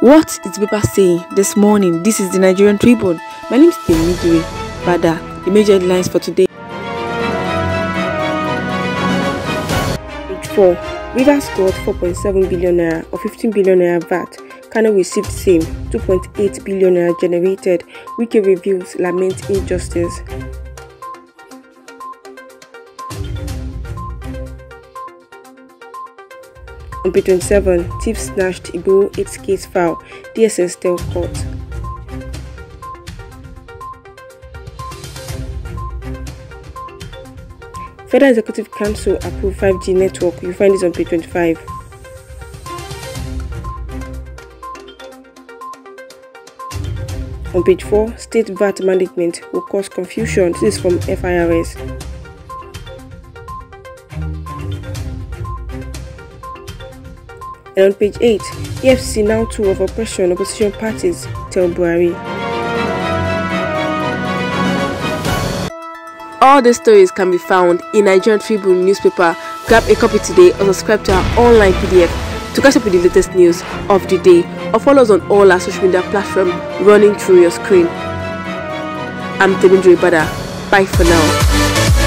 What is the paper saying this morning? This is the Nigerian Tribune. My name is Temidure Bada. The major headlines for today. Page 4. Rivers got 4.7 billion naira or 15 billion naira VAT. Kano received same 2.8 billion naira generated. Wiki reviews lament injustice. On page 27, thieves snatched Igboho case file, DSS tell court. Federal Executive Council approved 5G network. You find this on page 25. On page 4, state VAT management will cause confusion. This is from FIRS. And on page 8, EFC now tool of oppression opposition parties, tell Buhari. All these stories can be found in Nigerian Tribune newspaper. Grab a copy today or subscribe to our online PDF to catch up with the latest news of the day or follow us on all our social media platforms running through your screen. I'm Temindre Bada. Bye for now.